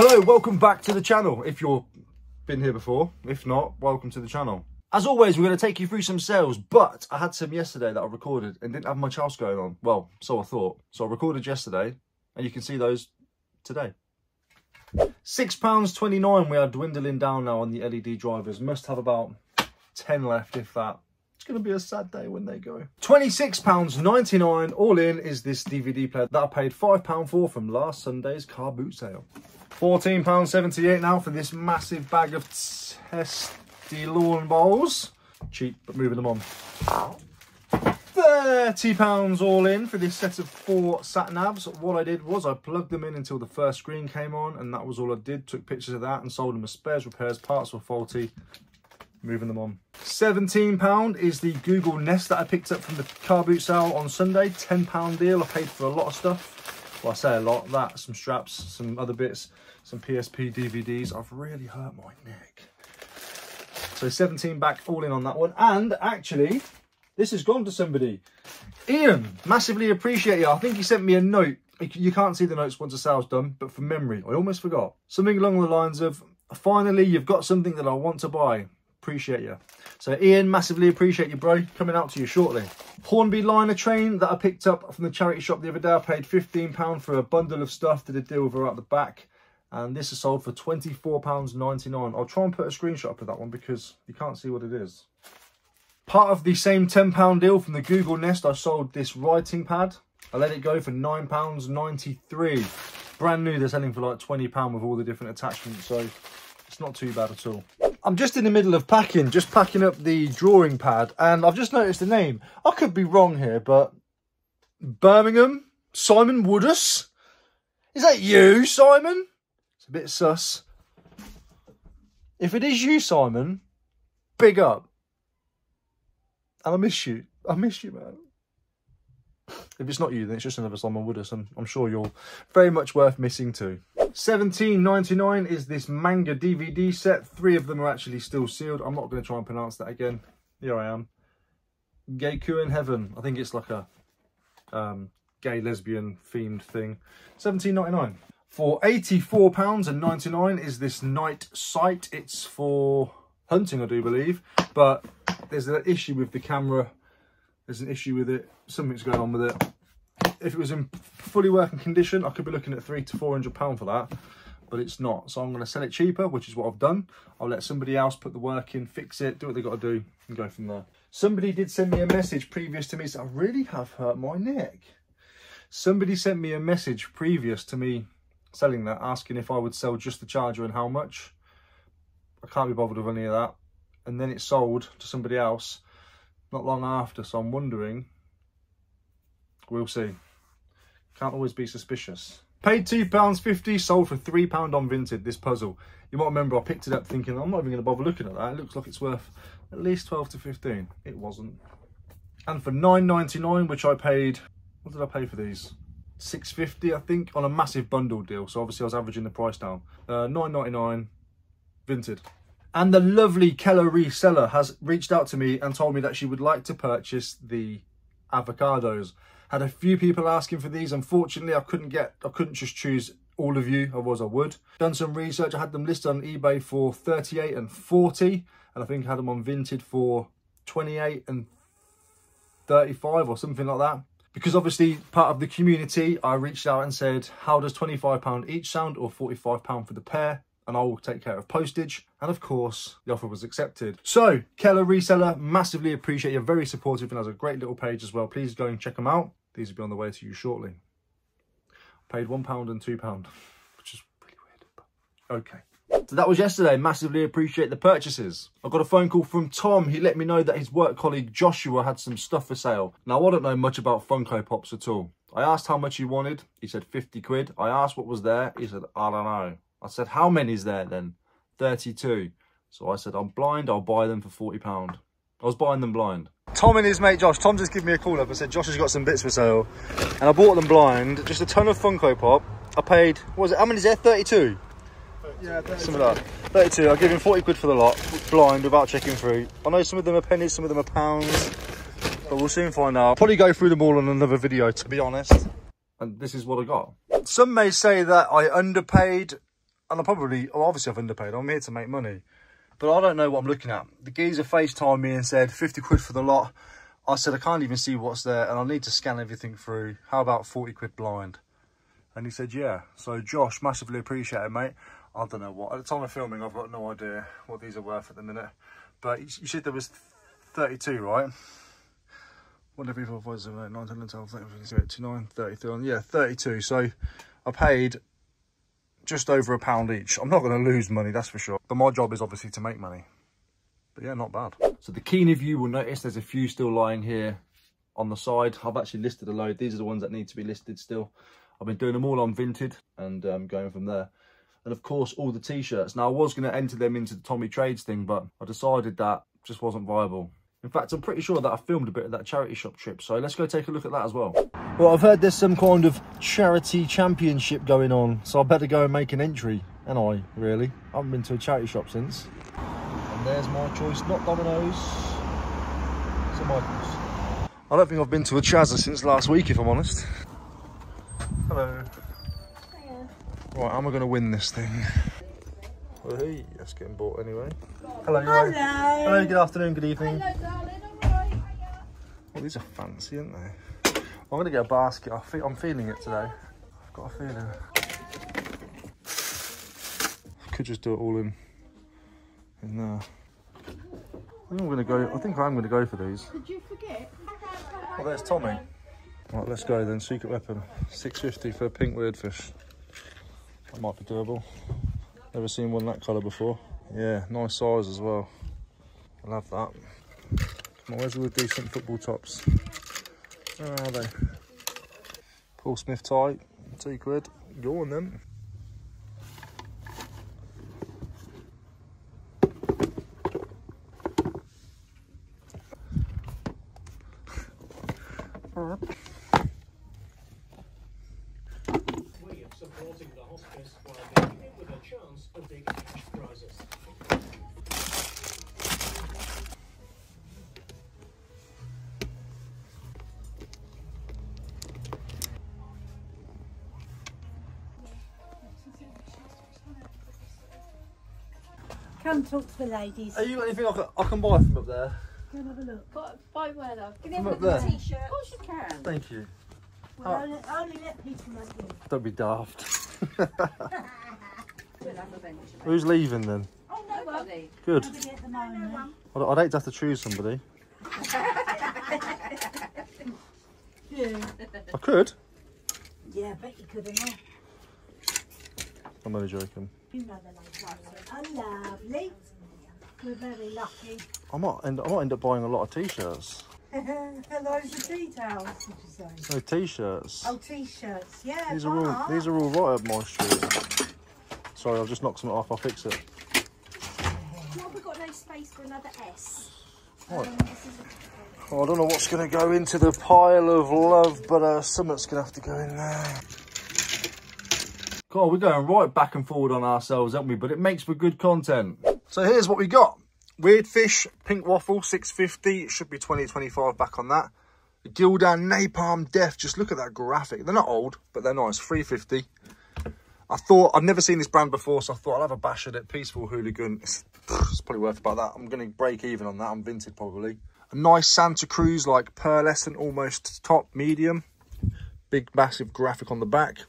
Hello, welcome back to the channel. If you've been here before, if not, welcome to the channel. As always, we're going to take you through some sales, but I had some yesterday that I recorded and didn't have much else going on. Well, so I thought. So I recorded yesterday, and you can see those today. £6.29 we are dwindling down now on the LED drivers. Must have about 10 left, if that. It's going to be a sad day when they go. £26.99 all in is this DVD player that I paid £5 for from last Sunday's car boot sale. £14.78 now for this massive bag of testy lawn bowls. Cheap, but moving them on. £30 all in for this set of four sat navs. What I did was I plugged them in until the first screen came on and that was all I did. Took pictures of that and sold them as spares, repairs, parts were faulty. Moving them on. £17 is the Google Nest that I picked up from the car boot sale on Sunday. £10 deal. I paid for a lot of stuff. Well, I say a lot. That, some straps, some other bits, some PSP DVDs. I've really hurt my neck. So 17 back all in on that one. And actually, this has gone to somebody. Ian, massively appreciate you. I think he sent me a note. You can't see the notes once the sale's done, but from memory, I almost forgot. Something along the lines of, finally, you've got something that I want to buy. Appreciate you. So Ian, massively appreciate you, bro. Coming out to you shortly. Hornby liner train that I picked up from the charity shop the other day. I paid £15 for a bundle of stuff. Did a deal with her at the back. And this is sold for £24.99. I'll try and put a screenshot up of that one because you can't see what it is. Part of the same £10 deal from the Google Nest, I sold this writing pad. I let it go for £9.93. Brand new, they're selling for like £20 with all the different attachments, so it's not too bad at all. I'm just in the middle of packing, just packing up the drawing pad, and I've just noticed the name. I could be wrong here, but Birmingham? Simon Woodus? Is that you, Simon? It's a bit sus. If it is you, Simon, big up. And I miss you. I miss you, man. If it's not you, then it's just another Simon Woodus. I'm, I'm sure you're very much worth missing too. 17.99 is this manga DVD set. Three of them are actually still sealed. I'm not going to try and pronounce that again. Here I am. Gakuen Heaven. I think it's like a um, gay lesbian themed thing. 17.99. For £84.99 is this night sight. It's for hunting, I do believe. But there's an issue with the camera. There's an issue with it. Something's going on with it. If it was in fully working condition, I could be looking at three to four hundred pound for that, but it's not. So I'm going to sell it cheaper, which is what I've done. I'll let somebody else put the work in, fix it, do what they got to do, and go from there. Somebody did send me a message previous to me. So I really have hurt my neck. Somebody sent me a message previous to me selling that, asking if I would sell just the charger and how much. I can't be bothered with any of that. And then it sold to somebody else not long after. So I'm wondering, we'll see. Can't always be suspicious. Paid £2.50, sold for £3 on Vinted, this puzzle. You might remember I picked it up thinking, I'm not even going to bother looking at that. It looks like it's worth at least 12 to 15. It wasn't. And for 9.99, which I paid, what did I pay for these? 6.50, I think, on a massive bundle deal. So obviously I was averaging the price down. Uh, 9.99, Vinted. And the lovely Keller reseller has reached out to me and told me that she would like to purchase the avocados. Had a few people asking for these. Unfortunately, I couldn't get, I couldn't just choose all of you, otherwise I would. Done some research. I had them listed on eBay for 38 and 40. And I think I had them on Vinted for 28 and 35 or something like that. Because obviously part of the community, I reached out and said, how does £25 each sound or £45 for the pair? and I will take care of postage. And of course, the offer was accepted. So, Keller Reseller, massively appreciate you. Very supportive and has a great little page as well. Please go and check them out. These will be on the way to you shortly. Paid £1 and £2, which is really weird. But okay. So that was yesterday. Massively appreciate the purchases. I got a phone call from Tom. He let me know that his work colleague Joshua had some stuff for sale. Now, I don't know much about Funko Pops at all. I asked how much he wanted. He said 50 quid. I asked what was there. He said, I don't know. I said, how many is there then? 32. So I said, I'm blind, I'll buy them for £40. I was buying them blind. Tom and his mate Josh, Tom just gave me a call up and said, Josh has got some bits for sale. And I bought them blind, just a ton of Funko Pop. I paid, what was it, how many is there, 32? Yeah, 32. Something like that. 32, I'll give him 40 quid for the lot, blind, without checking through. I know some of them are pennies, some of them are pounds. But we'll soon find out. Probably go through them all in another video, to be honest. And this is what I got. Some may say that I underpaid and I probably, well, obviously I've underpaid. I'm here to make money. But I don't know what I'm looking at. The geezer FaceTimed me and said 50 quid for the lot. I said, I can't even see what's there and I need to scan everything through. How about 40 quid blind? And he said, yeah. So Josh, massively appreciate it, mate. I don't know what. At the time of filming, I've got no idea what these are worth at the minute. But you said there was 32, right? What did people was 9, 10, 12, 13, 33, yeah, 32. So I paid just over a pound each. I'm not going to lose money, that's for sure. But my job is obviously to make money. But yeah, not bad. So the keen of you will notice there's a few still lying here on the side. I've actually listed a load. These are the ones that need to be listed still. I've been doing them all on Vinted and um, going from there. And of course, all the t-shirts. Now, I was going to enter them into the Tommy Trades thing, but I decided that just wasn't viable. In fact, I'm pretty sure that I filmed a bit of that charity shop trip. So let's go take a look at that as well. Well, I've heard there's some kind of charity championship going on. So I better go and make an entry. And I, really. I haven't been to a charity shop since. And there's my choice, not Domino's. St Michael's. I don't think I've been to a Chazza since last week, if I'm honest. Hello. Hiya. Right, am I going to win this thing? Well, hey, that's getting bought anyway. Hello. Hello. Hello, good afternoon, good evening. Hello, darling. All right. Well, these are fancy, aren't they? I'm going to get a basket. I feel, I'm feeling it today. I've got a feeling. I Could just do it all in, in there. I think I'm going to go. I think I'm going to go for these. Did you forget? Well, there's Tommy. Right, let's go then. Secret weapon, 650 for a pink weirdfish. That might be doable. Never seen one that colour before. Yeah, nice size as well. I love that. On, where's all the decent football tops? Where are they? Paul Smith tie, two quid. Go on then. Come talk to the ladies. Have you got anything I can, I can buy from up there? Go and have a look. But buy where love? Give me From a up there. t-shirt. Of course you can. Thank you. Well, only, only let people like you. Don't be daft. We'll have eventually. Who's leaving then? Oh no. Good. Have a get the moment. I'd, I'd hate to have to choose somebody. Yeah. I could. Yeah, I bet you could have. I'm only joking. You know the ladies. Lovely. We're very lucky. I might end, I might end up buying a lot of t-shirts. Are details, did you say? No t-shirts. Oh, t-shirts. Yeah, These are all these are all right up my street. Sorry, I've just knocked something off. I'll fix it. Well, we've got no space for another S. What? Oh, I don't know what's going to go into the pile of love, but uh, something's going to have to go in there. God, we're going right back and forward on ourselves, aren't we? But it makes for good content. So here's what we got. Weird fish, pink waffle, 650. It should be 20, 25 back on that. Gildan Napalm Death. Just look at that graphic. They're not old, but they're nice. 350. I thought, I'd never seen this brand before, so I thought I'll have a bash at it. Peaceful Hooligan. It's, it's probably worth about that. I'm going to break even on that. I'm vintage probably. A nice Santa Cruz, like pearlescent, almost top, medium. Big, massive graphic on the back.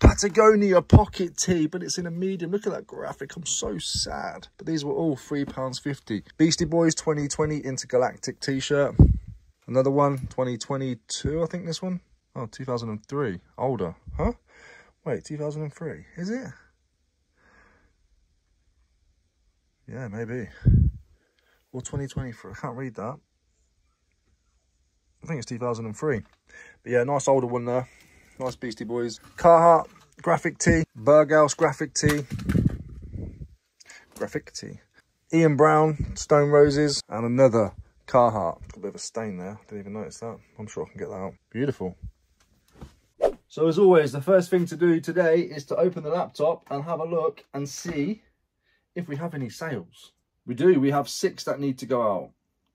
Patagonia pocket tee, but it's in a medium. Look at that graphic. I'm so sad. But these were all £3.50. Beastie Boys 2020 Intergalactic t-shirt. Another one, 2022, I think this one. Oh, 2003. Older. Huh? Wait, 2003. Is it? Yeah, maybe. Or 2023. I can't read that. I think it's 2003. But yeah, nice older one there. Nice Beastie Boys. Carhartt graphic tee. Berghaus graphic tee. Graphic tee. Ian Brown Stone Roses. And another Carhartt. Got a bit of a stain there. Didn't even notice that. I'm sure I can get that out. Beautiful. So as always, the first thing to do today is to open the laptop and have a look and see if we have any sales. We do. We have six that need to go out.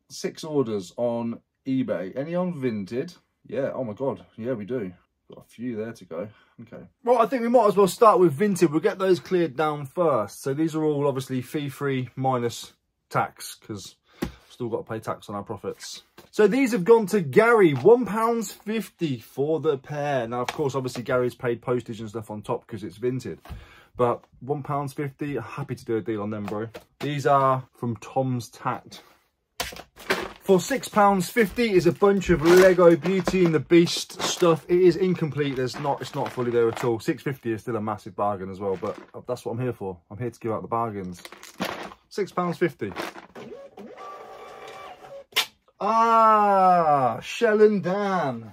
Six orders on eBay. Any on Vinted? Yeah. Oh my God. Yeah, we do. Got a few there to go. Okay. Well, I think we might as well start with vintage. We'll get those cleared down first. So these are all obviously fee-free minus tax because still got to pay tax on our profits. So these have gone to Gary, £1.50 for the pair. Now, of course, obviously Gary's paid postage and stuff on top because it's vintage. But £1.50, happy to do a deal on them, bro. These are from Tom's Tact. For £6.50 is a bunch of Lego Beauty and the Beast stuff. It is incomplete. There's not, it's not fully there at all. 6.50 is still a massive bargain as well, but that's what I'm here for. I'm here to give out the bargains. £6.50. Ah, Shell and Dan.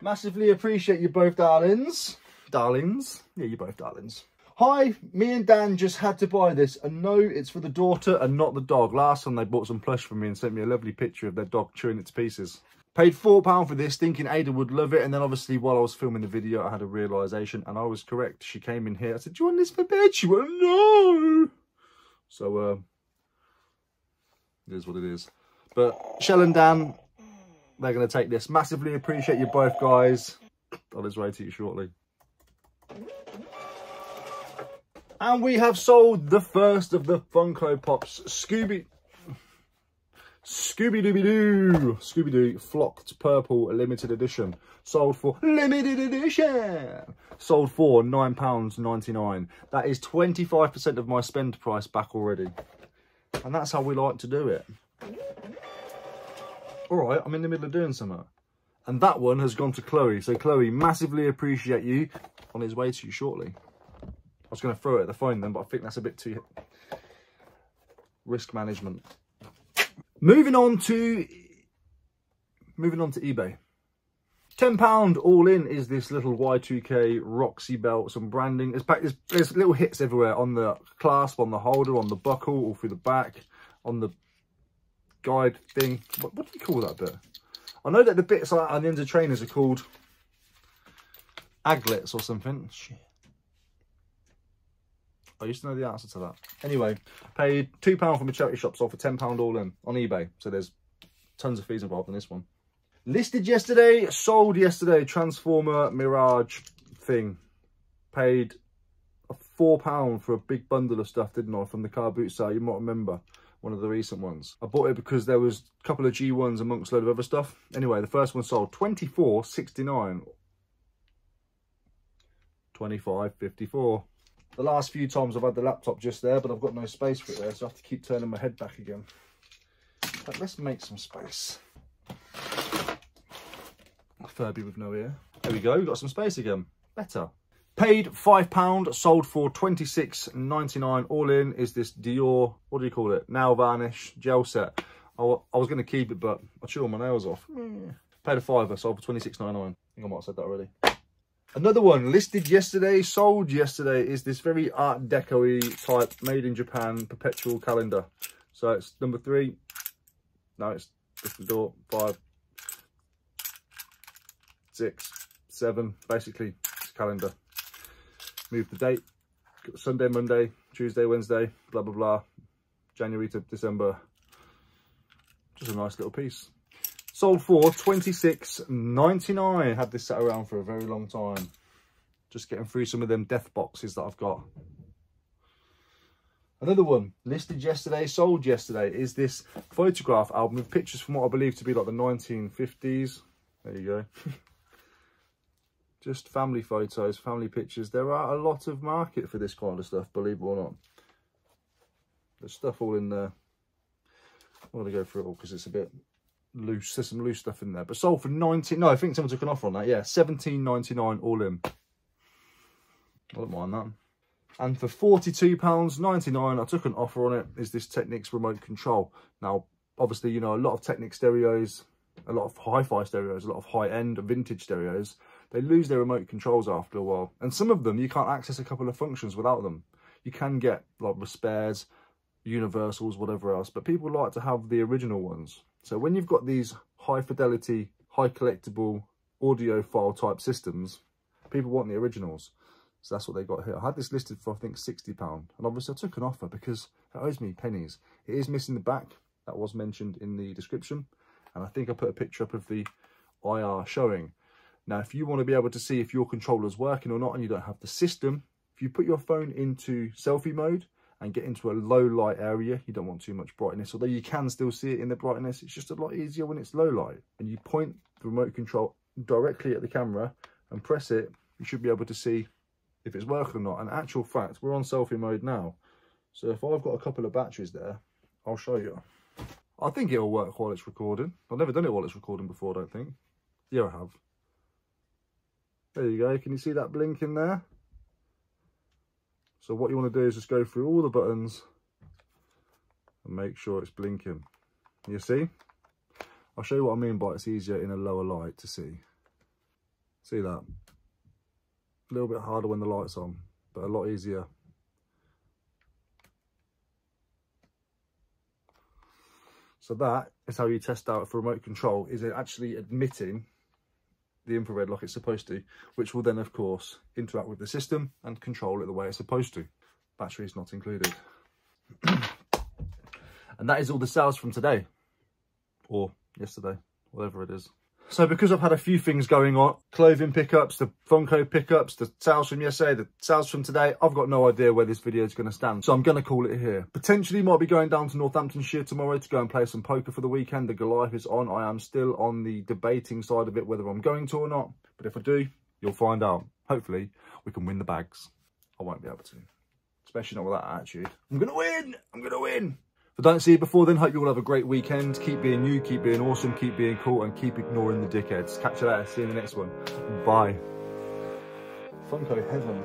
Massively appreciate you both, darlings. Darlings? Yeah, you both darlings. Hi, me and Dan just had to buy this. And no, it's for the daughter and not the dog. Last time they bought some plush for me and sent me a lovely picture of their dog chewing it to pieces. Paid £4 for this, thinking Ada would love it. And then obviously while I was filming the video, I had a realisation and I was correct. She came in here. I said, do you want this for bed? She went, no. So, uh, it is what it is. But Shell and Dan, they're going to take this. Massively appreciate you both, guys. On his way to you shortly. And we have sold the first of the Funko Pops Scooby... Scooby-Dooby-Doo! Scooby-Doo Flocked Purple Limited Edition. Sold for limited edition! Sold for £9.99. That is 25% of my spend price back already. And that's how we like to do it. All right, I'm in the middle of doing something. And that one has gone to Chloe. So Chloe, massively appreciate you. On his way to you shortly. Was going to throw it at the phone then, but I think that's a bit too risk management. Moving on to moving on to eBay. £10 all in is this little Y2K Roxy belt, some branding. There's, there's, there's little hits everywhere on the clasp, on the holder, on the buckle, all through the back, on the guide thing. What, what do you call that bit? I know that the bits on the end of trainers are called aglets or something. Shit. I used to know the answer to that. Anyway, paid £2 from a charity shop, sold for £10 all in on eBay. So there's tons of fees involved in this one. Listed yesterday, sold yesterday, Transformer Mirage thing. Paid a £4 for a big bundle of stuff, didn't I, from the car boot sale. You might remember one of the recent ones. I bought it because there was a couple of G1s amongst a load of other stuff. Anyway, the first one sold 24.69. 25.54. The last few times I've had the laptop just there, but I've got no space for it there, so I have to keep turning my head back again. But let's make some space. A Furby with no ear. There we go, we've got some space again. Better. Paid £5, sold for twenty six ninety nine. All in is this Dior, what do you call it? Nail varnish gel set. I, I was going to keep it, but I chew all my nails off. Hmm. Paid a fiver, sold for twenty six ninety nine. I think I might have said that already. Another one listed yesterday, sold yesterday, is this very Art Deco type, made in Japan, perpetual calendar. So it's number three. No, it's just the door. Five, six, seven. Basically, it's calendar. Move the date. Sunday, Monday, Tuesday, Wednesday, blah, blah, blah. January to December. Just a nice little piece. Sold for twenty six ninety nine. Had this sat around for a very long time. Just getting through some of them death boxes that I've got. Another one, listed yesterday, sold yesterday, is this photograph album with pictures from what I believe to be like the 1950s. There you go. Just family photos, family pictures. There are a lot of market for this kind of stuff, believe it or not. There's stuff all in there. I'm going to go through it all because it's a bit loose. There's some loose stuff in there. But sold for 19 No, I think someone took an offer on that. Yeah, 17.99 all in. I don't mind that. And for £42.99, I took an offer on it, is this Technics remote control. Now, obviously, you know, a lot of Technics stereos, a lot of hi-fi stereos, a lot of high-end vintage stereos, they lose their remote controls after a while. And some of them, you can't access a couple of functions without them. You can get, like, spares, universals, whatever else, but people like to have the original ones. So when you've got these high fidelity, high collectible audiophile type systems, people want the originals. So that's what they got here. I had this listed for, I think, £60. And obviously I took an offer because it owes me pennies. It is missing the back. That was mentioned in the description. And I think I put a picture up of the IR showing. Now, if you want to be able to see if your controller's working or not and you don't have the system, if you put your phone into selfie mode and get into a low light area, you don't want too much brightness, although you can still see it in the brightness. It's just a lot easier when it's low light. And you point the remote control directly at the camera and press it, you should be able to see if it's working or not. And actual fact, we're on selfie mode now. So if I've got a couple of batteries there, I'll show you. I think it'll work while it's recording. I've never done it while it's recording before, I don't think. Yeah, I have. There you go. Can you see that blinking there? So what you want to do is just go through all the buttons and make sure it's blinking. You see? I'll show you what I mean by it's easier in a lower light to see. See that? A little bit harder when the light's on, but a lot easier. So that is how you test out for remote control. Is it actually admitting the infrared like it's supposed to, which will then, of course, interact with the system and control it the way it's supposed to. Battery is not included. and that is all the sales from today, or yesterday, whatever it is. So because I've had a few things going on, clothing pickups, the Funko pickups, the sales from yesterday, the sales from today, I've got no idea where this video is going to stand. So I'm going to call it here. Potentially might be going down to Northamptonshire tomorrow to go and play some poker for the weekend. The Goliath is on. I am still on the debating side of it, whether I'm going to or not. But if I do, you'll find out. Hopefully we can win the bags. I won't be able to, especially not with that attitude. I'm going to win. I'm going to win. If I don't see you before then, hope you all have a great weekend. Keep being you, keep being awesome, keep being cool, and keep ignoring the dickheads. Catch you later. See you in the next one. Bye. Funko heaven.